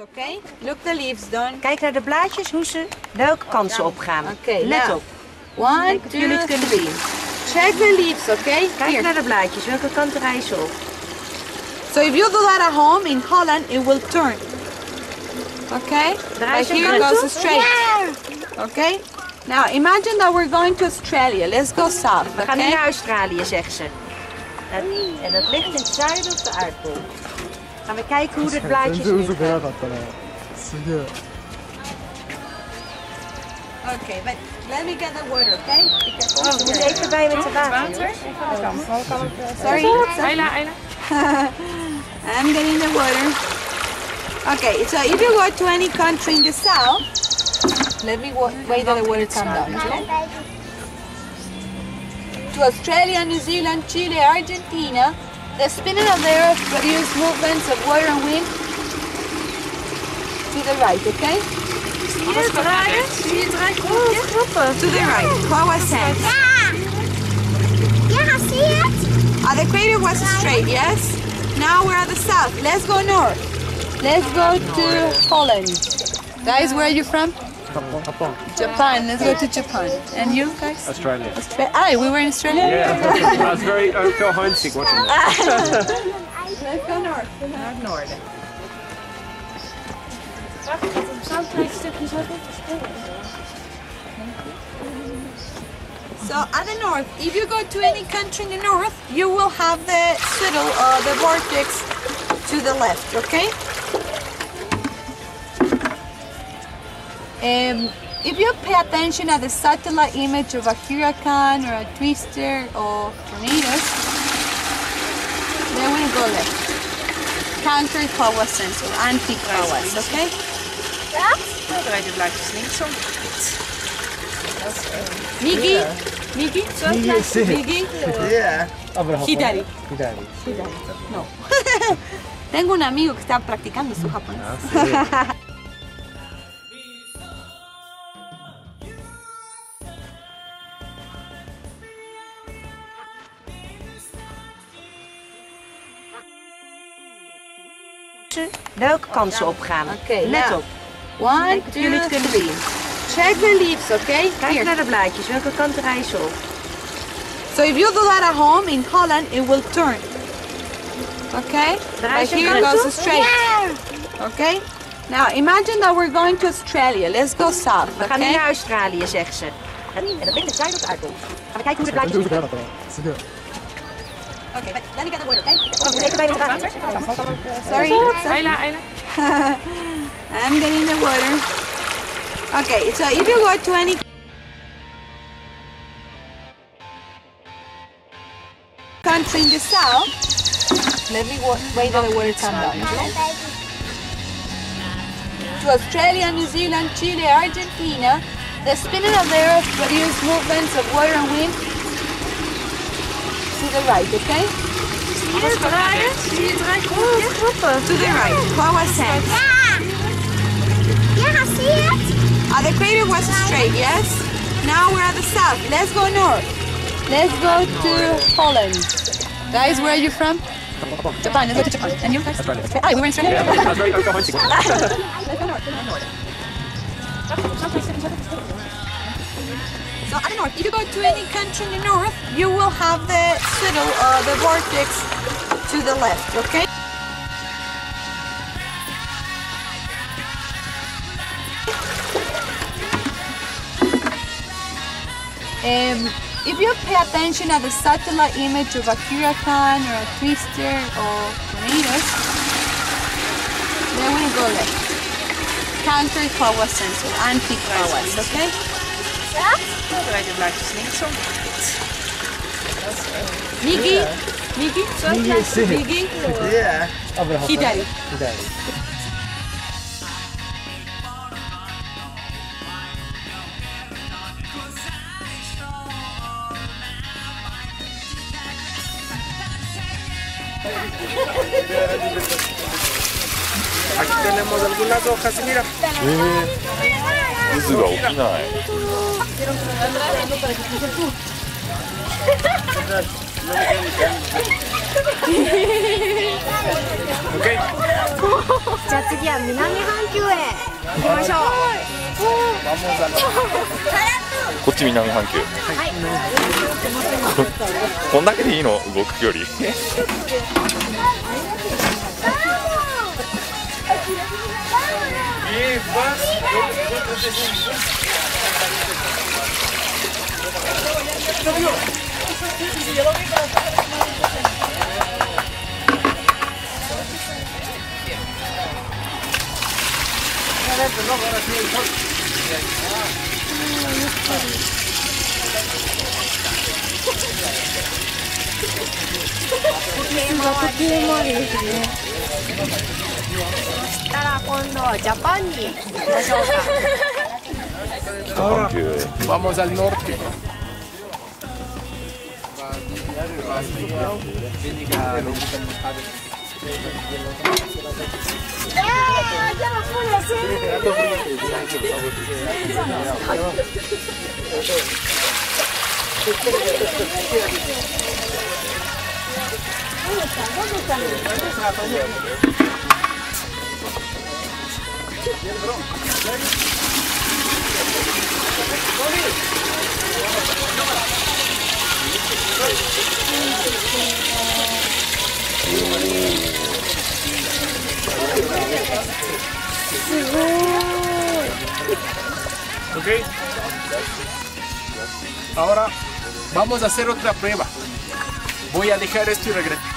Oké, look the leaves. Kijk naar de blaadjes hoe ze welke kant ze opgaan. Oké, Let nou. op. One, Kijk jullie two, het kunnen three. zien. Check the leaves, oké? Kijk Here. naar de blaadjes. Welke kant draaien ze op? So if you do that at home in Holland, it will turn. Okay? Ze here goes straight. Okay? Now imagine that we're going to Australia. Let's go south. We gaan nu Okay? naar Australië, zegt ze. En dat ligt in het zuiden op de. Gaan we kijken hoe dit blaadje zit. Okay, but let me get the water, okay? Because oh, we even bij met de water. Sorry. Ayla, Ayla. I'm getting the water. Okay, so if you go to any country in the south, let me wait till the water comes down, okay? To Australia, New Zealand, Chile, Argentina, the spinning of the earth produces movements of water and wind to the right, okay? Hier draaien. Hier draaien. To the right. Was said? Yeah, see it? Uh, the equator was straight, yes? Now we're at the south. Let's go north. Let's go to Holland. Guys, where are you from? Japan. Japan. Japan. Let's go to Japan. And you guys? Australia. Austra we were in Australia? Yeah. I was very, I feel homesick watching that. Let's go north. North, north. So at the north, if you go to any country in the north, you will have the citadel or uh, the vortex to the left, okay? Um, if you pay attention at the satellite image of a hurricane or a twister or tornadoes, they will go left. Counter power sensor, anti power okay? Yeah? I would like to sneak some crickets. Migi? Yeah. Migi? Yeah. Hidari. Hidari. Hidari. No. Tengo un amigo que está practicando su japonés. Welke kant ze opgaan. Oké, Let nou. op. One, jullie two, het kunnen zien. check the leaves, okay? Kijk Here. naar de blaadjes. Welke kant draaien ze op? So if you do that at home in Holland, it will turn. Okay? Draai But ze here goes op. straight. Okay? Now imagine that we're going to Australia. Let's go south. We gaan nu naar Australië, zegt ze. En, en dat ligt in het zuiden op de aardbol. Gaan we kijken hoe de 全 blaadjes Okay, but let me get the water, okay? Oh, we moeten even bij met de water. Sorry. Ayla, Ayla. I'm getting the water. Okay, so if you go to any country in the south, let me wa- wait till the water comes down. Okay? To Australia, New Zealand, Chile, Argentina, the spinning of the earth produces movements of water and wind to the right, okay? Hier draaien. Hier draaien. To the right. What was said? Yeah, see it? Uh, the equator was straight, yes? Now we're at the south. Let's go north. Let's go to Holland. Guys, where are you from? Japan. Let's go to Japan. And you guys? Australia. Ah, we were in Australia? I was very, I felt homesick watching that. So at the north, if you go to any country in the north, you will have the swirl or the vortex to the left, okay? Um, if you pay attention at the satellite image of a hurricane or a twister or tornadoes, then we go left. Counter-Kawwas or anti-Kawwas, okay? Ja? Ja, wij de blaadjes links om. Migi, Migi, Migi. Aquí tenemos algunas hojas, mira. 渦が起きない。じゃあ次は南半球へ。行きましょう。こっち南半球。ここんだけでいいの？動く距離 時計回りですね。そしたら今度はジャパンに行きましょうか北半球へ Vamos al norte. えー、じゃあこれ ¿Ok? Ahora vamos a hacer otra prueba. Voy a dejar esto y regresar.